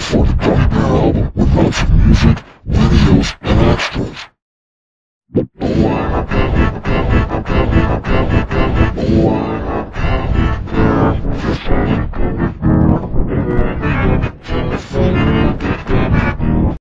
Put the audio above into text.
for the